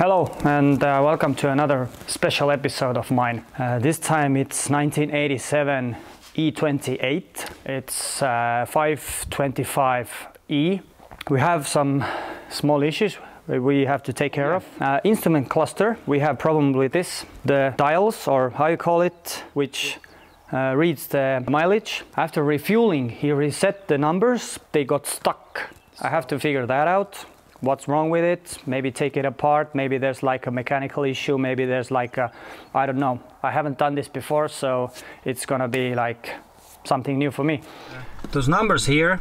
Hello and uh, welcome to another special episode of mine. Uh, this time it's 1987 E28. It's uh, 525E. We have some small issues we have to take care of. Uh, instrument cluster, we have problem with this. The dials or how you call it, which uh, reads the mileage. After refueling, he reset the numbers. They got stuck. I have to figure that out. What's wrong with it? Maybe take it apart. Maybe there's like a mechanical issue. Maybe there's like a, I don't know. I haven't done this before, so it's gonna be like something new for me. Those numbers here,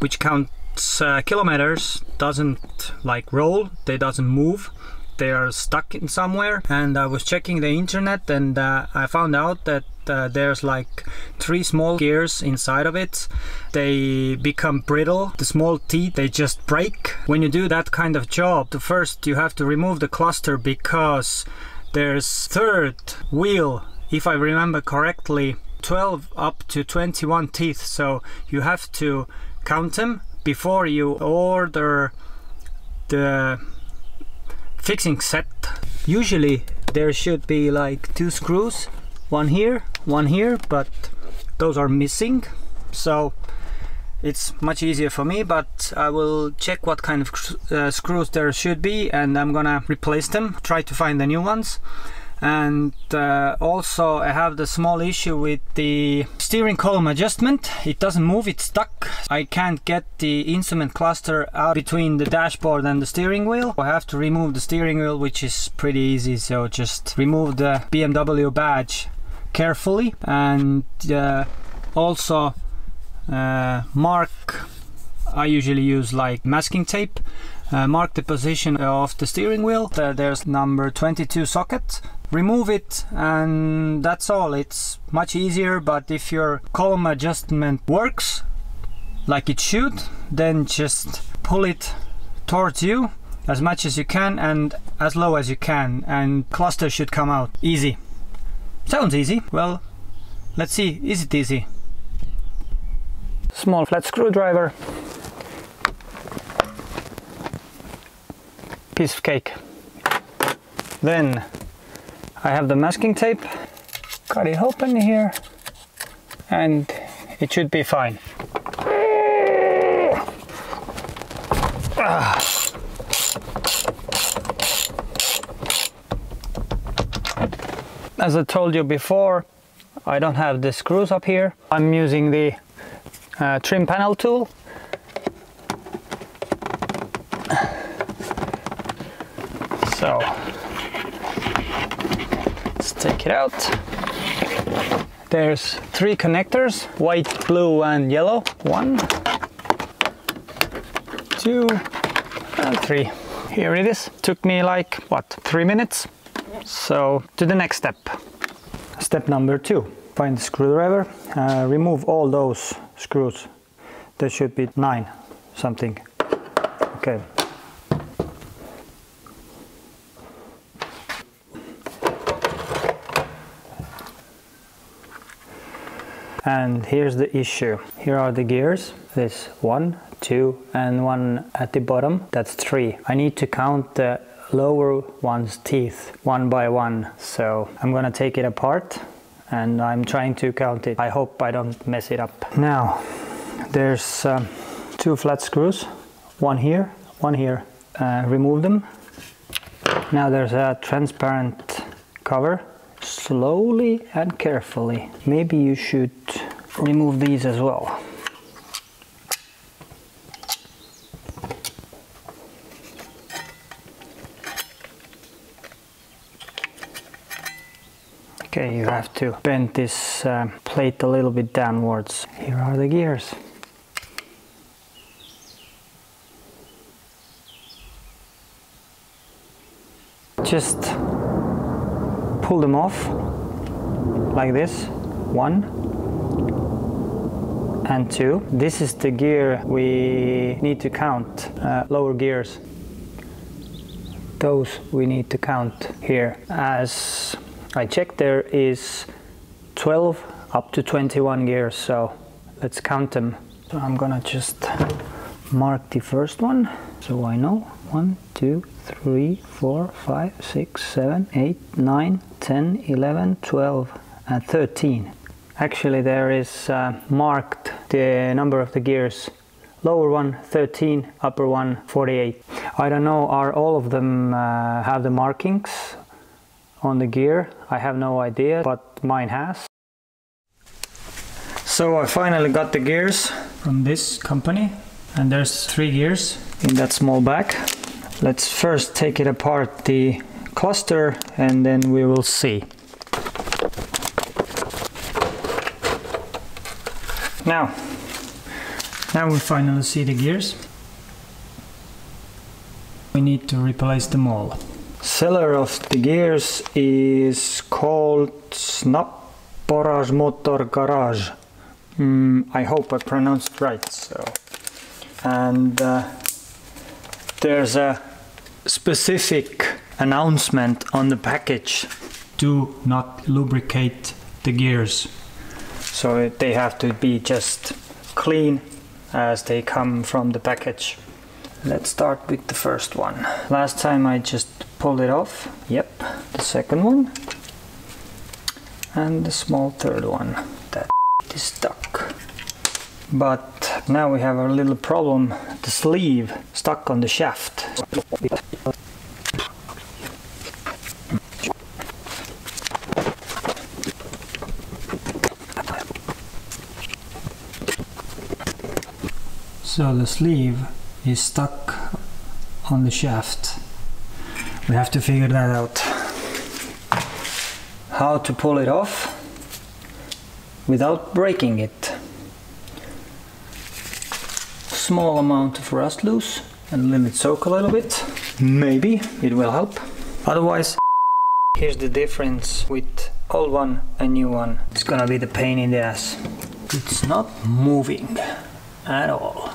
which counts uh, kilometers, doesn't like roll. They doesn't move they are stuck in somewhere and I was checking the internet and uh, I found out that uh, there's like three small gears inside of it. They become brittle. The small teeth they just break. When you do that kind of job the first you have to remove the cluster because there's third wheel if I remember correctly 12 up to 21 teeth. So you have to count them before you order the fixing set. Usually there should be like two screws one here one here but those are missing. So it's much easier for me but I will check what kind of uh, screws there should be and I'm gonna replace them try to find the new ones. And uh, also I have the small issue with the steering column adjustment. It doesn't move it's stuck. I can't get the instrument cluster out between the dashboard and the steering wheel. I have to remove the steering wheel which is pretty easy so just remove the BMW badge carefully and uh, also uh, mark I usually use like masking tape uh, mark the position of the steering wheel. There's number 22 socket. Remove it and that's all. It's much easier but if your column adjustment works like it should then just pull it towards you as much as you can and as low as you can and cluster should come out easy sounds easy. Well let's see. Is it easy? Small flat screwdriver. Piece of cake. Then I have the masking tape, cut it open here, and it should be fine. Ah. As I told you before, I don't have the screws up here. I'm using the uh, trim panel tool. So let's take it out. There's three connectors, white, blue and yellow. One, two, and three. Here it is. Took me like, what, three minutes? So to the next step. Step number two, find the screwdriver, uh, remove all those screws. There should be nine, something. Okay, and here's the issue here are the gears this one two and one at the bottom that's three i need to count the lower one's teeth one by one. So i'm gonna take it apart and i'm trying to count it. I hope i don't mess it up. Now there's um, two flat screws one here one here. Uh, remove them. Now there's a transparent cover. Slowly and carefully. Maybe you should remove these as well. Okay, you have to bend this uh, plate a little bit downwards. Here are the gears. Just pull them off like this one and two this is the gear we need to count uh, lower gears those we need to count here as I checked there is 12 up to 21 gears so let's count them so I'm gonna just mark the first one so I know 1, 2, 3, 4, 5, 6, 7, 8, 9, 10, 11, 12 and 13. Actually there is uh, marked the number of the gears. Lower one 13, upper one 48. I don't know, are all of them uh, have the markings on the gear? I have no idea, but mine has. So I finally got the gears from this company and there's three gears in that small bag. Let's first take it apart the cluster and then we will see. Now, now we finally see the gears. We need to replace them all. Seller of the gears is called Snap Snapporage Motor Garage. Mm, I hope I pronounced right. So, and uh, there's a specific announcement on the package: do not lubricate the gears. So they have to be just clean as they come from the package. Let's start with the first one. Last time I just pulled it off. Yep, the second one. And the small third one. That is stuck. But now we have a little problem. The sleeve stuck on the shaft. So the sleeve is stuck on the shaft. We have to figure that out. How to pull it off without breaking it. Small amount of rust loose and let it soak a little bit. Maybe it will help. Otherwise, here's the difference with old one and new one. It's gonna be the pain in the ass. It's not moving at all.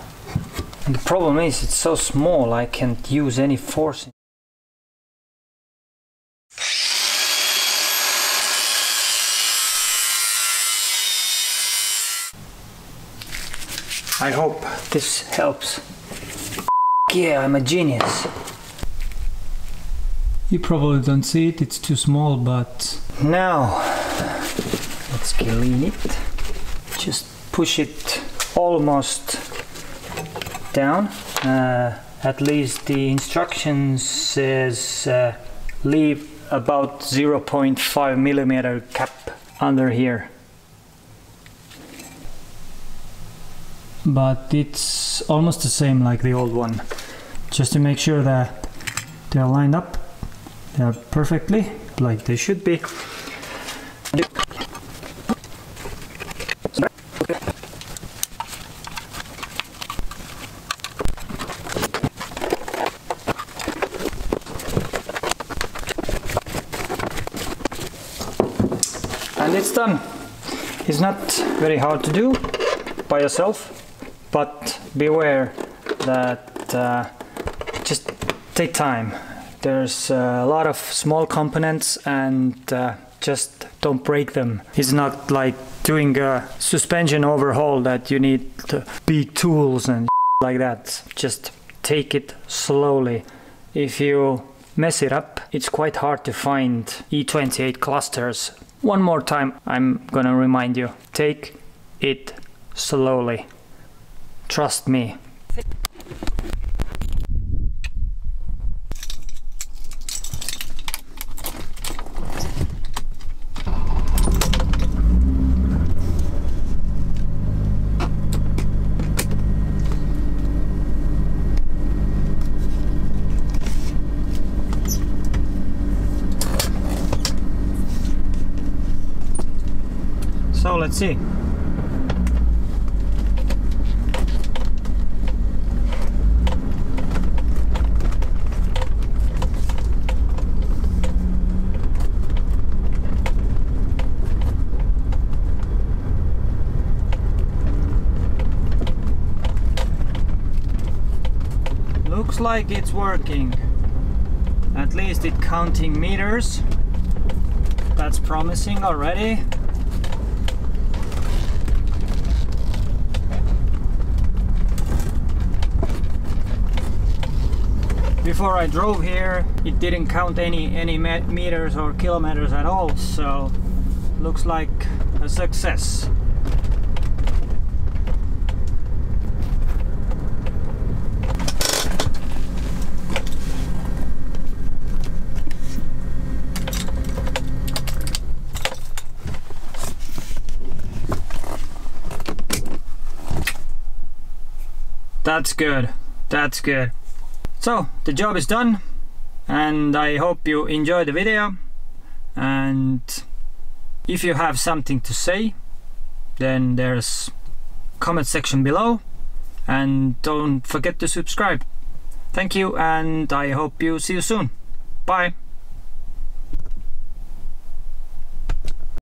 And the problem is it's so small I can't use any force. I hope this helps. Yeah, I'm a genius. You probably don't see it, it's too small, but... Now, let's clean it. Just push it almost down. Uh, at least the instructions says uh, leave about 0.5 millimeter cap under here. But it's almost the same like the old one. Just to make sure that they're lined up, they're perfectly like they should be. and it's done. It's not very hard to do by yourself, but beware that uh, just take time. There's a lot of small components and uh, just don't break them. It's not like doing a suspension overhaul that you need big tools and like that. Just take it slowly. If you mess it up, it's quite hard to find E28 clusters one more time, I'm gonna remind you take it slowly. Trust me. So let's see. Like it's working. At least it counting meters. That's promising already. before I drove here it didn't count any any meters or kilometers at all so looks like a success That's good. That's good. So the job is done and I hope you enjoy the video and if you have something to say then there's comment section below and don't forget to subscribe. Thank you and I hope you see you soon. Bye.